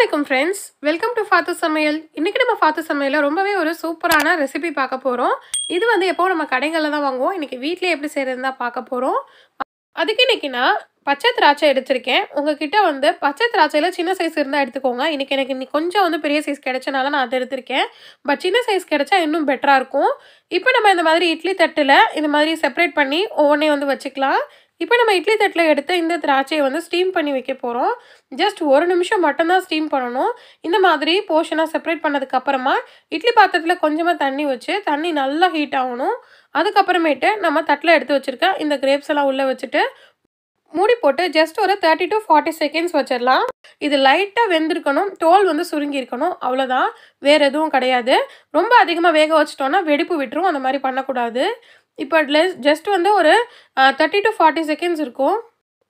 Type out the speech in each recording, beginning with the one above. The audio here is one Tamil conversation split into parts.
ஃப்ரெண்ட்ஸ் வெல்கம் டு ஃபாத்து சமையல் இன்றைக்கி நம்ம ஃபாத்து சமையலில் ரொம்பவே ஒரு சூப்பரான ரெசிபி பார்க்க போகிறோம் இது வந்து எப்போ நம்ம கடைகளில் தான் வாங்குவோம். இன்றைக்கி வீட்டிலே எப்படி செய்கிறது தான் பார்க்க போகிறோம் அதுக்கு இன்றைக்கி நான் பச்சை திராட்சை எடுத்திருக்கேன். உங்ககிட்ட வந்து பச்சை திராட்சையில் சின்ன சைஸ் இருந்தால் எடுத்துக்கோங்க. இன்றைக்கி எனக்கு இன்னைக்கு கொஞ்சம் வந்து பெரிய சைஸ் கிடைச்சனால நான் அதை எடுத்திருக்கேன். பட் சின்ன சைஸ் கிடைச்சா இன்னும் பெட்டராக இருக்கும். இப்போ நம்ம இந்த மாதிரி இட்லி தட்டில் இந்த மாதிரி செப்பரேட் பண்ணி ஒவ்வொன்றையும் வந்து வச்சுக்கலாம். இப்போ நம்ம இட்லி தட்டில் எடுத்து இந்த திராட்சையை வந்து ஸ்டீம் பண்ணி வைக்க போகிறோம் ஜஸ்ட் ஒரு நிமிஷம் மட்டும்தான் ஸ்டீம் பண்ணணும். இந்த மாதிரி போர்ஷனாக செப்பரேட் பண்ணதுக்கப்புறமா இட்லி பாத்திரத்தில் கொஞ்சமாக தண்ணி வச்சு தண்ணி நல்லா ஹீட் ஆகணும். அதுக்கப்புறமேட்டு நம்ம தட்டில் எடுத்து வச்சுருக்க இந்த கிரேப்ஸ் எல்லாம் உள்ளே வச்சுட்டு மூடி போட்டு ஜஸ்ட் ஒரு தேர்ட்டி டு ஃபார்ட்டி செகண்ட்ஸ் வச்சிடலாம். இது லைட்டாக வெந்திருக்கணும். தோல் வந்து சுருங்கியிருக்கணும் அவ்வளோதான் வேறு எதுவும் கிடையாது. ரொம்ப அதிகமாக வேக வச்சிட்டோன்னா வெடிப்பு விட்டுரும். அந்த மாதிரி பண்ணக்கூடாது. இப்போ லெஸ் ஜஸ்ட் வந்து ஒரு தேர்ட்டி டு ஃபார்ட்டி செகண்ட்ஸ் இருக்கும்.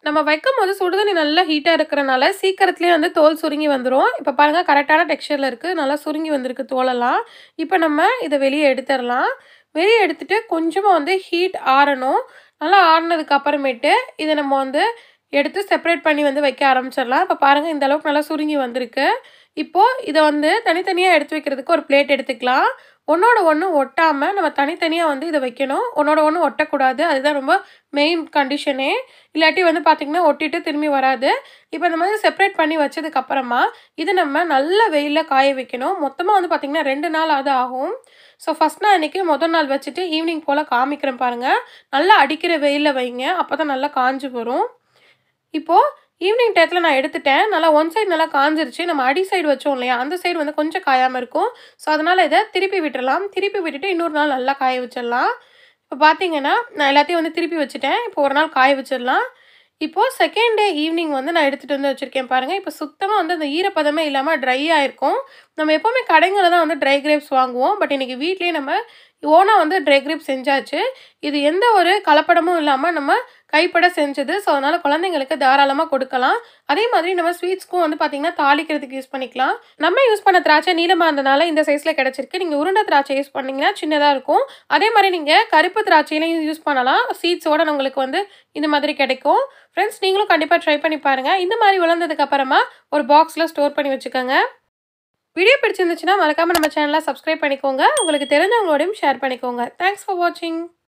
நம்ம வைக்கும் போது சுடுதண்ணி நல்லா ஹீட்டாக இருக்கிறனால சீக்கிரத்துலேயே வந்து தோல் சுருங்கி வந்துடும் இப்போ பாருங்கள் கரெக்டான டெக்ஸ்சரில் இருக்குது நல்லா சுருங்கி வந்திருக்கு தோலெல்லாம். இப்போ நம்ம இதை வெளியே எடுத்துடலாம். வெளியே எடுத்துகிட்டு கொஞ்சமாக வந்து ஹீட் ஆறணும். நல்லா ஆறினதுக்கு அப்புறமேட்டு இதை நம்ம வந்து எடுத்து செப்பரேட் பண்ணி வந்து வைக்க ஆரம்பிச்சிடலாம். இப்போ பாருங்கள் இந்த அளவுக்கு நல்லா சுருங்கி வந்திருக்கு. இப்போது இதை வந்து தனித்தனியாக எடுத்து வைக்கிறதுக்கு ஒரு பிளேட் எடுத்துக்கலாம். ஒன்றோட ஒன்று ஒட்டாமல் நம்ம தனித்தனியாக வந்து இதை வைக்கணும். ஒன்றோட ஒன்று ஒட்டக்கூடாது. அதுதான் ரொம்ப மெயின் கண்டிஷனே இல்லாட்டி வந்து பார்த்திங்கன்னா ஒட்டிட்டு திரும்பி வராது. இப்போ இந்த மாதிரி செப்பரேட் பண்ணி வச்சதுக்கப்புறமா இது நம்ம நல்ல வெயிலில் காய வைக்கணும். மொத்தமாக வந்து பார்த்திங்கன்னா ரெண்டு நாள் அது ஆகும். ஸோ ஃபஸ்ட் நான் இன்றைக்கி முதல் நாள் வச்சுட்டு ஈவினிங் போல் காமிக்கிறேன் பாருங்கள் நல்லா அடிக்கிற வெயிலில் வைங்க. அப்போ தான் நல்லா காஞ்சி வரும். இப்போது ஈவினிங் டயத்தில் நான் எடுத்துட்டேன். நல்லா ஒன் சைடு நல்லா காஞ்சிருச்சு. நம்ம அடி சைடு வச்சோம் இல்லையா? அந்த சைடு வந்து கொஞ்சம் காயாமல் இருக்கும். ஸோ அதனால் இதை திருப்பி விட்டுடலாம் திருப்பி விட்டுட்டு இன்னொரு நாள் நல்லா காய வச்சிடலாம். இப்போ பார்த்தீங்கன்னா நான் எல்லாத்தையும் வந்து திருப்பி வச்சுட்டேன். இப்போ ஒரு நாள் காய வச்சிடலாம். இப்போது செகண்ட் டே ஈவினிங் வந்து நான் எடுத்துகிட்டு வந்து வச்சுருக்கேன் பாருங்கள் இப்போ சுத்தமாக வந்து அந்த ஈரப்பதமே இல்லாமல் ட்ரை ஆகிருக்கும் நம்ம எப்போவுமே கடைங்களில் தான் வந்து ட்ரை கிரேப்ஸ் வாங்குவோம். பட் இன்றைக்கி வீட்லேயே நம்ம ஓனாக வந்து ட்ரை க்ரிப் செஞ்சாச்சு. இது எந்த ஒரு கலப்படமும் இல்லாமல் நம்ம கைப்பட செஞ்சது. ஸோ அதனால் குழந்தைங்களுக்கு தாராளமாக கொடுக்கலாம். அதே மாதிரி நம்ம ஸ்வீட்ஸ்க்கும் வந்து பார்த்திங்கன்னா தாளிக்கிறதுக்கு யூஸ் பண்ணிக்கலாம். நம்ம யூஸ் பண்ண திராட்சை நீளமாக இருந்தனால இந்த சைஸில் கிடச்சிருக்கு. நீங்கள் உருண்டை திராட்சை யூஸ் பண்ணிங்கன்னா சின்னதாக இருக்கும். அதே மாதிரி நீங்கள் கருப்பு திராட்சையிலையும் யூஸ் பண்ணலாம். சீட்ஸோட உங்களுக்கு வந்து இந்த மாதிரி கிடைக்கும். ஃப்ரெண்ட்ஸ் நீங்களும் கண்டிப்பாக ட்ரை பண்ணி பாருங்கள் இந்த மாதிரி விளந்ததுக்கு அப்புறமா ஒரு பாக்ஸில் ஸ்டோர் பண்ணி வச்சுக்கோங்க. வீடியோ பிடிச்சிருந்துச்சுன்னா மறக்காமல் நம்ம சேனலை சப்ஸ்கிரைப் பண்ணிக்கோங்க. உங்களுக்கு தெரிஞ்சவங்களோடையும் ஷேர் பண்ணிக்கோங்க. தேங்க்ஸ் ஃபார் வாட்சிங்